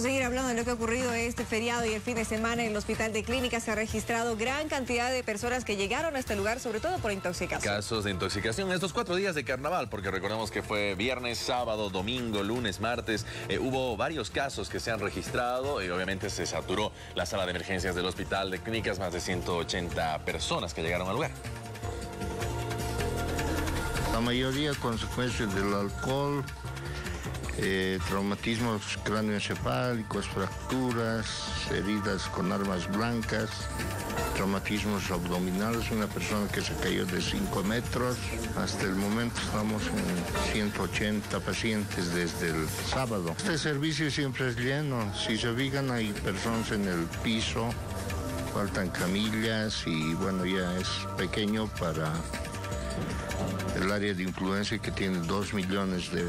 a seguir hablando de lo que ha ocurrido este feriado y el fin de semana en el Hospital de Clínicas. Se ha registrado gran cantidad de personas que llegaron a este lugar, sobre todo por intoxicación. Casos de intoxicación estos cuatro días de carnaval, porque recordemos que fue viernes, sábado, domingo, lunes, martes. Eh, hubo varios casos que se han registrado y obviamente se saturó la sala de emergencias del Hospital de Clínicas, más de 180 personas que llegaron al lugar. La mayoría consecuencias del alcohol, eh, traumatismos cráneoencefálicos, fracturas, heridas con armas blancas, traumatismos abdominales, una persona que se cayó de 5 metros. Hasta el momento estamos en 180 pacientes desde el sábado. Este servicio siempre es lleno. Si se fijan, hay personas en el piso, faltan camillas y bueno, ya es pequeño para el área de influencia que tiene 2 millones de